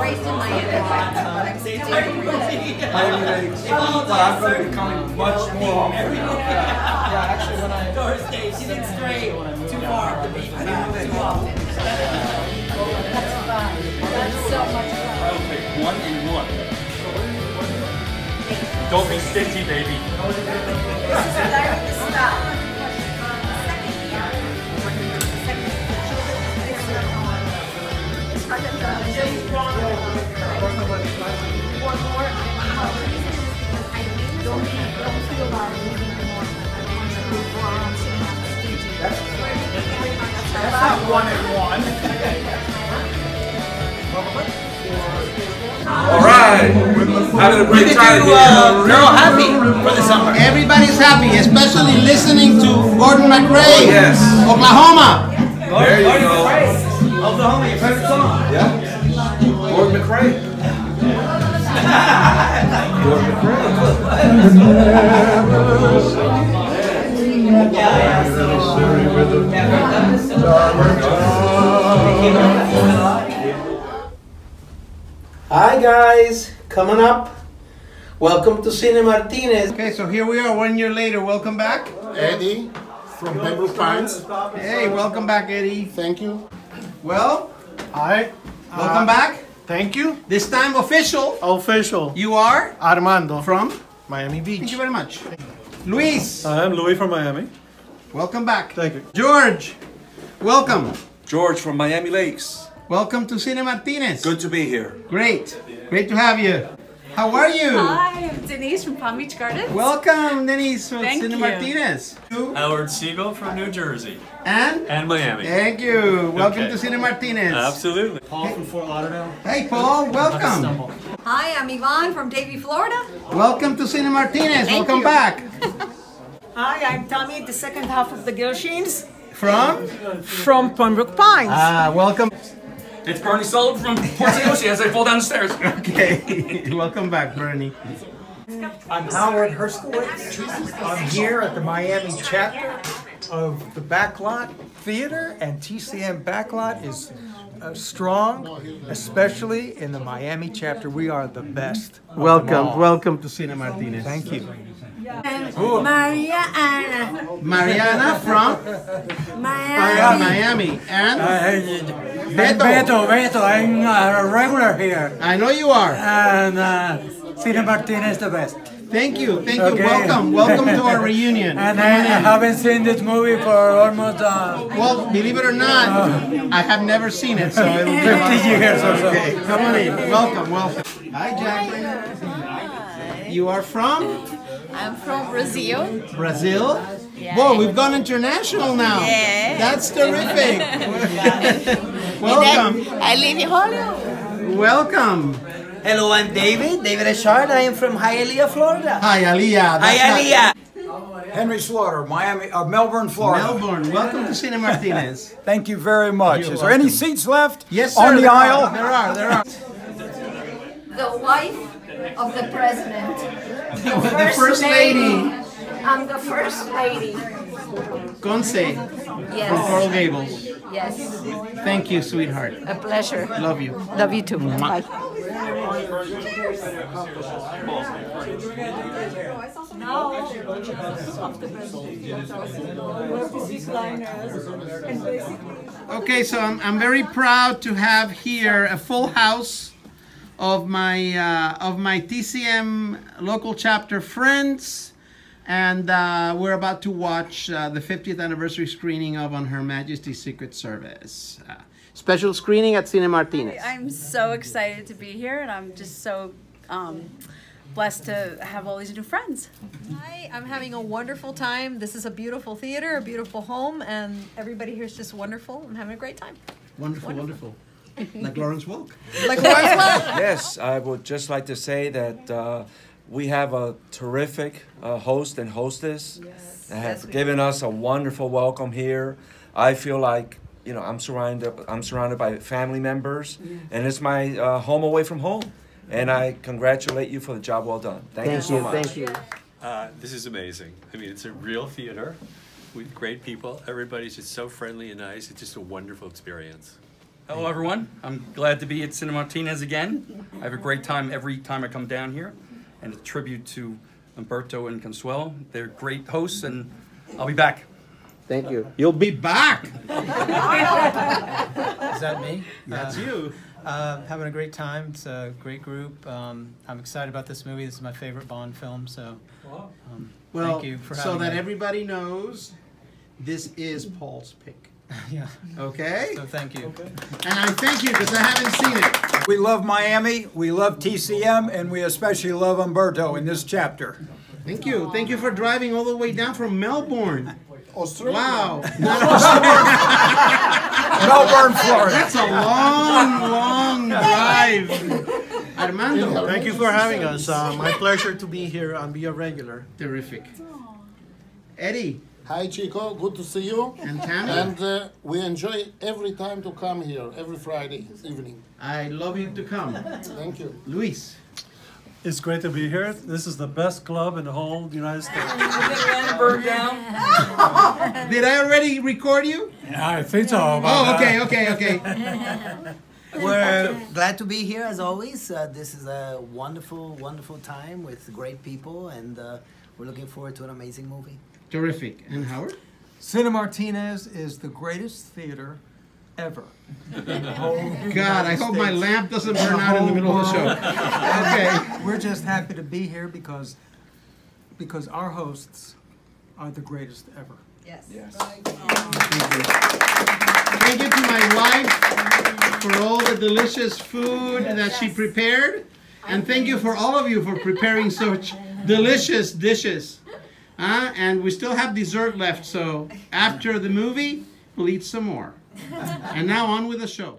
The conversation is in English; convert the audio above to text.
raised in Miami. I'm Miami I'm going to be coming much more often. Yeah, actually, when I. Thursday, she didn't stray too far to be too often. That's fun. That's so much fun. I'll pick one and one. Don't be stingy, baby. One and one. All right. Having a great time here. uh, Girl happy for the summer. Everybody's happy, especially listening to Gordon MacRae, yes. Oklahoma. There you go. Oklahoma, your favorite song. Yeah. Gordon MacRae. Gordon MacRae. Hi guys, coming up. Welcome to Cine Martinez. Okay, so here we are one year later. Welcome back. Eddie from Pembroke Pines. Hey, welcome back, Eddie. Thank you. Well, Hi. welcome uh, back. Thank you. This time official. Official. You are Armando from? Miami Beach. Thank you very much. Luis, I'm Louis from Miami. Welcome back. Thank you. George, welcome. George from Miami Lakes. Welcome to Cine Martinez. Good to be here. Great. Great to have you. How are you? Hi, I'm Denise from Palm Beach Gardens. Welcome, Denise from Thank Cine you. Martinez. Howard Siegel from New Jersey And and Miami. thank you. Welcome Okay. to Cine Martinez. Absolutely. Paul from Fort Lauderdale. Hey, Paul. Welcome. Hi, I'm Yvonne from Davie, Florida. Welcome to Cine Martinez. Thank welcome you. back. Hi, I'm Tommy, the second half of the Gilshins From? from Pembroke Pines. Ah, welcome. It's Bernie Sullivan from Port St. Lucie as I fall down the stairs. Okay. welcome back, Bernie. I'm Howard Herskowitz. I'm here at the Miami chapter of the Backlot Theater, and TCM Backlot is uh, strong, especially in the Miami chapter. We are the best. Welcome. Welcome to Cine Martinez. Thank you. Maria Ana. Mariana from Miami. Miami. And Beto. Beto, Beto, I'm a regular here, I know you are. and uh, Cine Martinez the best. Thank you. Thank you. Okay. Welcome. Welcome to our reunion. And I, I haven't seen this movie for almost uh, Well, believe it or not, I have never seen it, so it'll be 50 years or so. Okay, come on in. Welcome, welcome. Hi, Jacqueline. You are from I'm from Brazil. Brazil? Whoa, we've gone international now. Yeah. That's terrific. welcome. I live in Hollywood. Welcome. Hello, I'm David. David Ashard. I am from Hialeah, Florida. Hi, Aliyah. That's Hialeah. Henry Slaughter, Miami, uh, Melbourne, Florida. Melbourne. Welcome to Cine Martinez. Thank you very much. You're Is there any seats left? Yes, sir. On the there aisle? Are, there are. There are. The wife of the president. The first lady. I'm um, the first lady. Conce from Coral Gables. Yes. Thank you, sweetheart. A pleasure. Love you. Love you too. Bye. Okay, so I'm, I'm very proud to have here a full house of my uh, of my TCM local chapter friends, and uh, we're about to watch uh, the 50th anniversary screening of On Her Majesty's Secret Service. Uh, special screening at Cine Martinez. I'm so excited to be here, and I'm just so um, blessed to have all these new friends. Hi, I'm having a wonderful time. This is a beautiful theater, a beautiful home, and everybody here is just wonderful. I'm having a great time. Wonderful, wonderful. Like Lawrence Welk. Like Lawrence Welk. Yes, I would just like to say that uh, we have a terrific uh, host and hostess that have given us a wonderful welcome here. I feel like you know I'm surrounded I'm surrounded by family members, and it's my uh, home away from home. And I congratulate you for the job well done. Thank, you so much. Thank you. Uh, this is amazing. I mean, it's a real theater with great people. Everybody's just so friendly and nice. It's just a wonderful experience. Hello, everyone. I'm glad to be at Cinema Martinez again. I have a great time every time I come down here, and a tribute to Umberto and Consuelo. They're great hosts, and I'll be back. Thank you. You'll be back. Is that me? That's Uh, you. Uh, having a great time. It's a great group. Um, I'm excited about this movie. This is my favorite Bond film. So, um, Well, thank you for so that me. everybody knows, this is Paul's pick. yeah. Okay? So thank you. And I thank you because I haven't seen it. We love Miami, we love TCM, and we especially love Umberto in this chapter. Thank you. Thank you for driving all the way down from Melbourne. Australia. Wow. Melbourne, Florida. That's a long, long drive. Armando. Thank you for having us. Uh, my pleasure to be here and be a regular. Terrific. Eddie. Hi, Chico. Good to see you. And Tammy. And uh, we enjoy every time to come here, every Friday evening. I love you to come. Thank you. Luis. It's great to be here. This is the best club in the whole United States. Did I already record you? Yeah, I think so. Oh, okay, okay, okay. We're glad to be here as always. Uh, this is a wonderful, wonderful time with great people, and uh, we're looking forward to an amazing movie. Terrific. And Howard? Cine Martinez is the greatest theater ever. oh, God, I hope my lamp doesn't burn out in the middle of the show. Okay. We're just happy to be here because because our hosts are the greatest ever. Yes. Thank you to my wife for all the delicious food that she prepared. And thank you for all of you for preparing such delicious dishes. Uh, and we still have dessert left, so after the movie, we'll eat some more. And now on with the show.